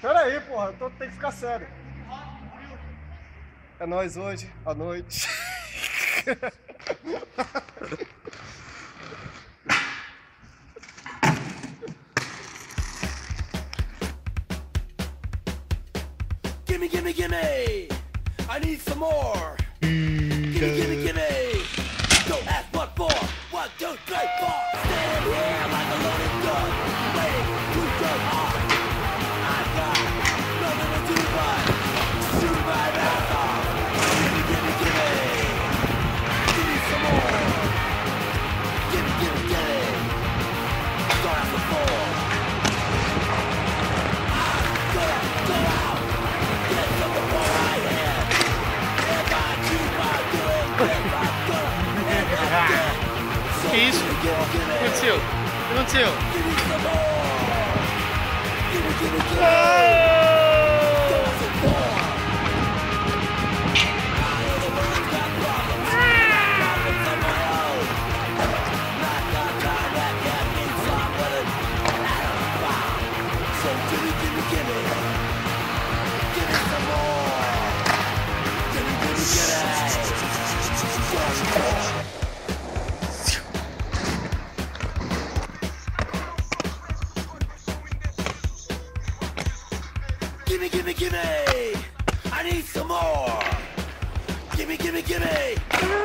Pera aí, porra, tô, tem que ficar sério. É nós hoje, à noite. gimme, gimme, gimme! I need some more! isso? O que aconteceu? O que aconteceu? Thank you. Gimme, gimme, gimme! I need some more! Gimme, gimme, gimme!